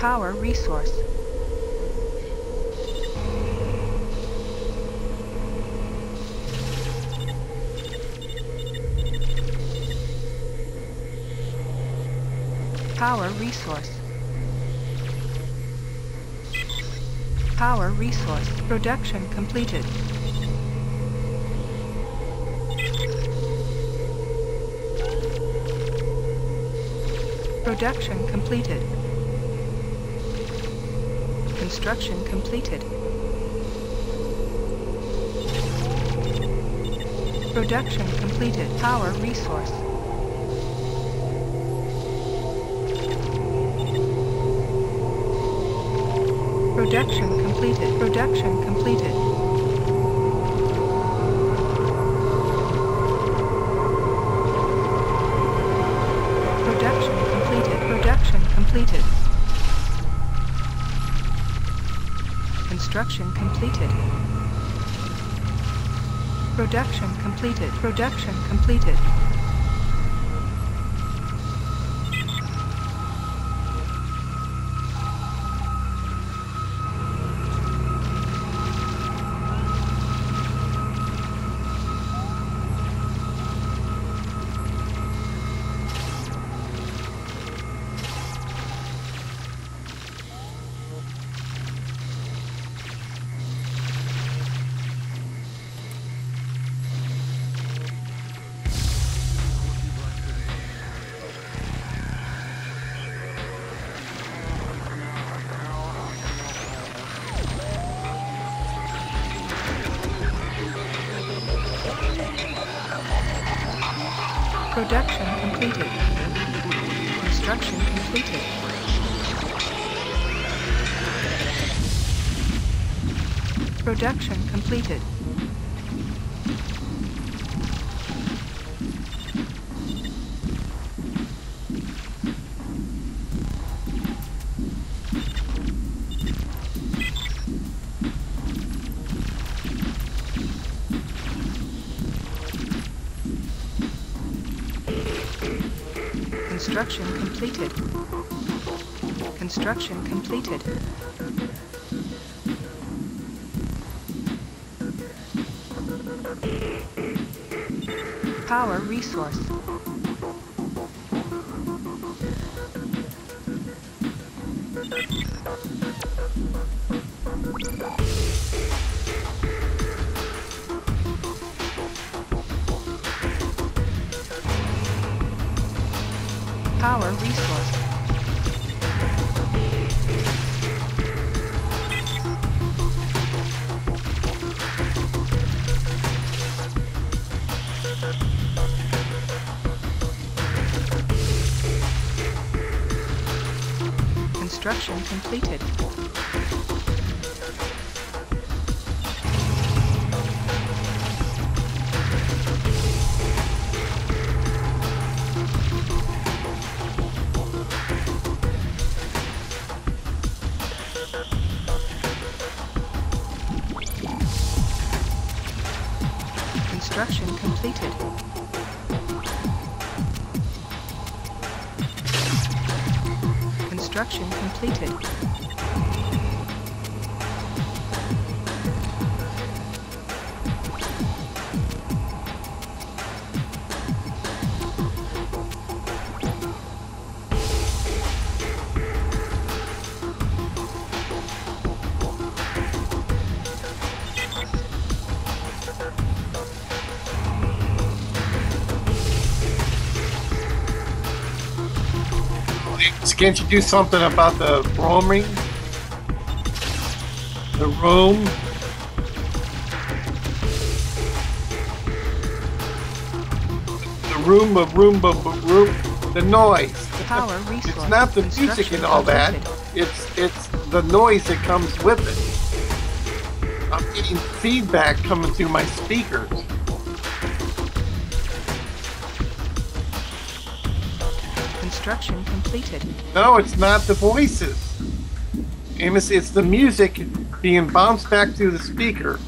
Power resource. Power resource. Power resource. Production completed. Production completed. Construction completed. Production completed. Power resource. Production completed. Production completed. Construction completed. Production completed. Production completed. Production completed. Construction completed. Production completed. Construction completed. Construction completed. Power resource. Power resource. Construction completed. Construction completed. Construction completed. Can't you do something about the roaming? The room? The room of room room, the noise. Power resource. It's not the music and all that. It's it's the noise that comes with it. I'm getting feedback coming through my speakers. Construction completed. No, it's not the voices. Amos, it's the music being bounced back through the speaker.